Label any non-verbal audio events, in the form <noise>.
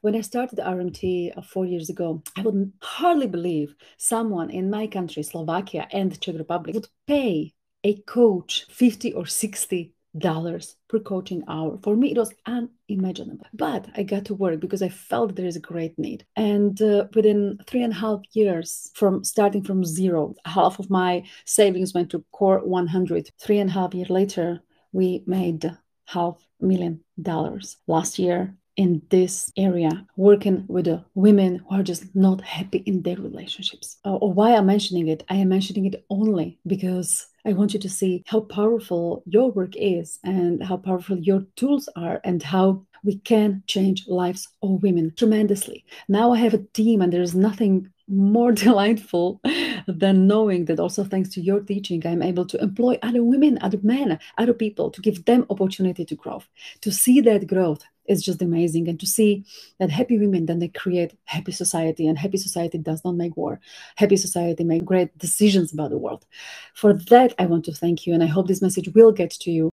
When I started RMT uh, four years ago, I would hardly believe someone in my country, Slovakia and the Czech Republic, would pay a coach 50 or 60 dollars per coaching hour. For me, it was unimaginable. But I got to work because I felt there is a great need. And uh, within three and a half years, from starting from zero, half of my savings went to Core 100. Three and a half years later, we made half million dollars. Last year, in this area working with the women who are just not happy in their relationships. Uh, or why I'm mentioning it, I am mentioning it only because I want you to see how powerful your work is and how powerful your tools are and how we can change lives of women tremendously. Now I have a team and there's nothing more <laughs> delightful than knowing that also thanks to your teaching i'm able to employ other women other men other people to give them opportunity to grow to see that growth is just amazing. And to see that happy women then they create happy society and happy society does not make war. Happy society make great decisions about the world. For that i want to thank you and i hope this message will get to you